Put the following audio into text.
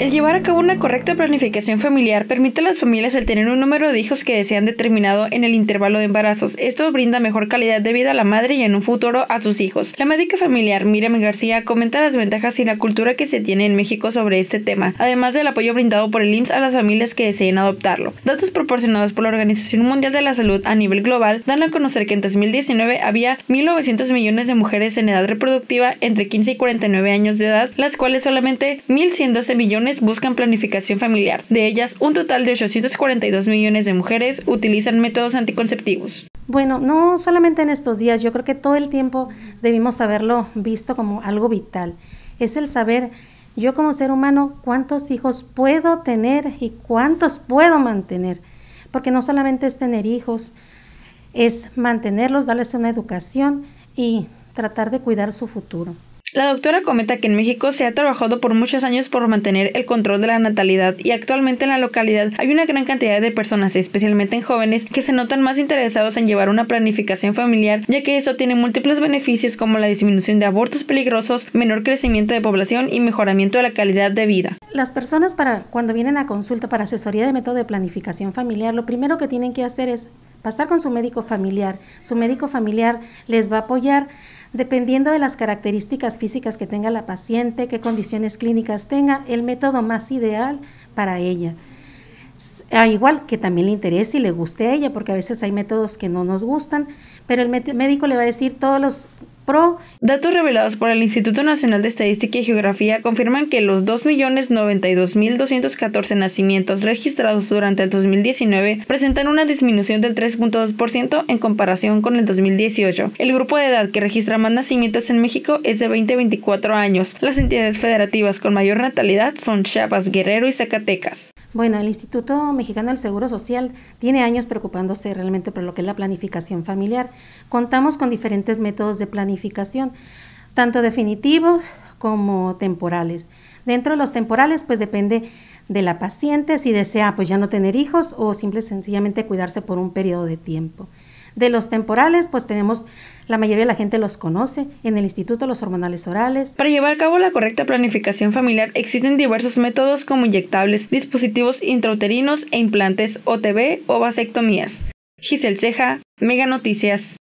El llevar a cabo una correcta planificación familiar permite a las familias el tener un número de hijos que desean determinado en el intervalo de embarazos. Esto brinda mejor calidad de vida a la madre y en un futuro a sus hijos. La médica familiar Miriam García comenta las ventajas y la cultura que se tiene en México sobre este tema, además del apoyo brindado por el IMSS a las familias que deseen adoptarlo. Datos proporcionados por la Organización Mundial de la Salud a nivel global dan a conocer que en 2019 había 1.900 millones de mujeres en edad reproductiva entre 15 y 49 años de edad, las cuales solamente 1.112 millones buscan planificación familiar. De ellas, un total de 842 millones de mujeres utilizan métodos anticonceptivos. Bueno, no solamente en estos días, yo creo que todo el tiempo debimos haberlo visto como algo vital. Es el saber yo como ser humano cuántos hijos puedo tener y cuántos puedo mantener. Porque no solamente es tener hijos, es mantenerlos, darles una educación y tratar de cuidar su futuro. La doctora comenta que en México se ha trabajado por muchos años por mantener el control de la natalidad y actualmente en la localidad hay una gran cantidad de personas, especialmente en jóvenes, que se notan más interesados en llevar una planificación familiar, ya que eso tiene múltiples beneficios como la disminución de abortos peligrosos, menor crecimiento de población y mejoramiento de la calidad de vida. Las personas para cuando vienen a consulta para asesoría de método de planificación familiar, lo primero que tienen que hacer es pasar con su médico familiar. Su médico familiar les va a apoyar dependiendo de las características físicas que tenga la paciente, qué condiciones clínicas tenga, el método más ideal para ella. A igual que también le interese y le guste a ella, porque a veces hay métodos que no nos gustan, pero el médico le va a decir todos los Datos revelados por el Instituto Nacional de Estadística y Geografía confirman que los 2.092.214 nacimientos registrados durante el 2019 presentan una disminución del 3.2% en comparación con el 2018. El grupo de edad que registra más nacimientos en México es de 20 a 24 años. Las entidades federativas con mayor natalidad son Chiapas, Guerrero y Zacatecas. Bueno, el Instituto Mexicano del Seguro Social tiene años preocupándose realmente por lo que es la planificación familiar. Contamos con diferentes métodos de planificación, tanto definitivos como temporales. Dentro de los temporales, pues depende de la paciente si desea pues ya no tener hijos o simple sencillamente cuidarse por un periodo de tiempo. De los temporales, pues tenemos, la mayoría de la gente los conoce, en el Instituto los hormonales orales. Para llevar a cabo la correcta planificación familiar existen diversos métodos como inyectables, dispositivos intrauterinos e implantes OTB o vasectomías. Giselle Ceja, Mega Noticias.